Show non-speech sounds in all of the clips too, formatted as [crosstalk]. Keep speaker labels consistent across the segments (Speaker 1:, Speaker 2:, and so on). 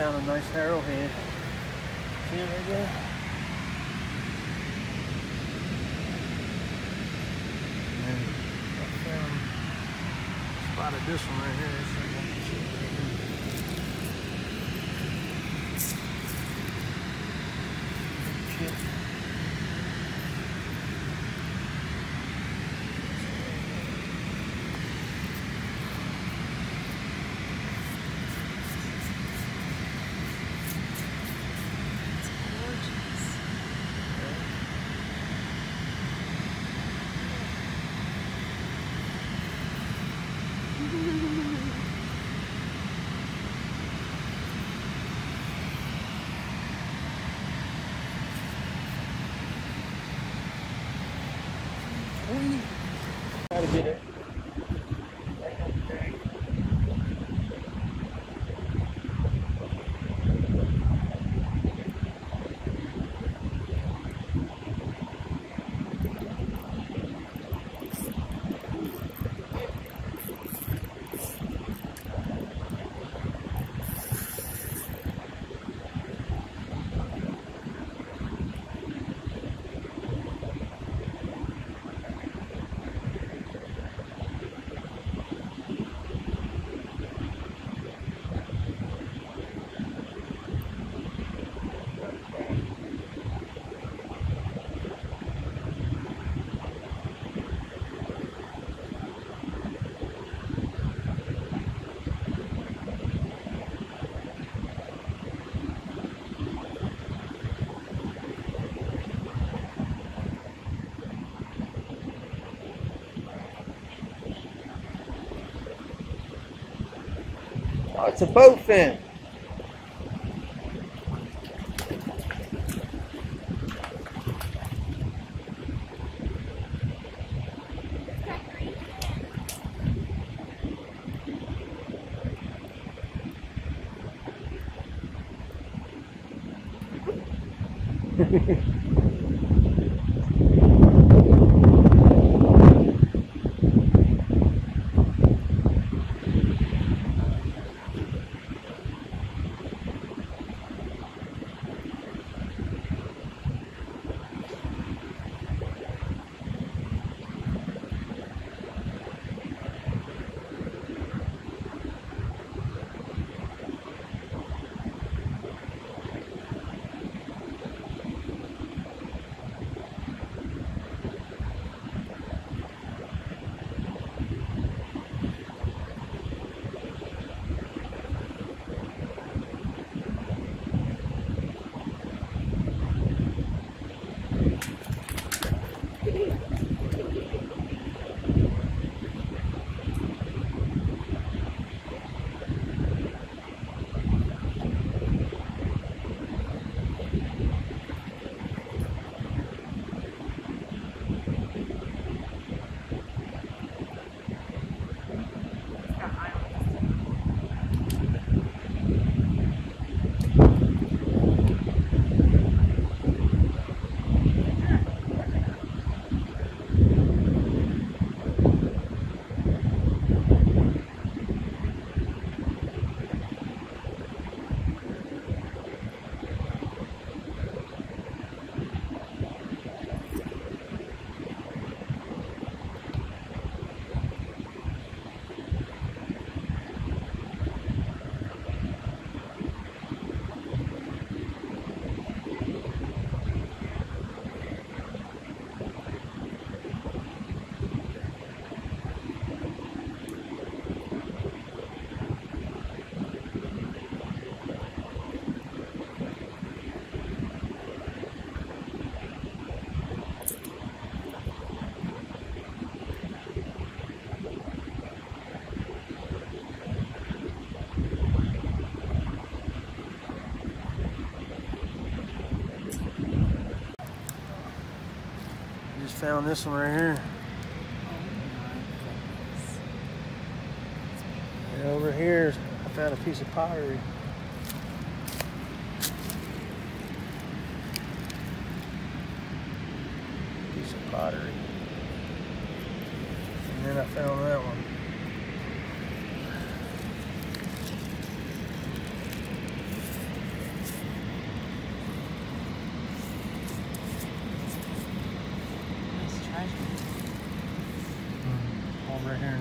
Speaker 1: found a nice arrowhead. See it right there? And I found spotted this one right here. Tercih Oh, it's a boat fin. [laughs] found this one right here. And over here, I found a piece of pottery. Piece of pottery. And then I found that one.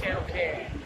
Speaker 2: Channel K.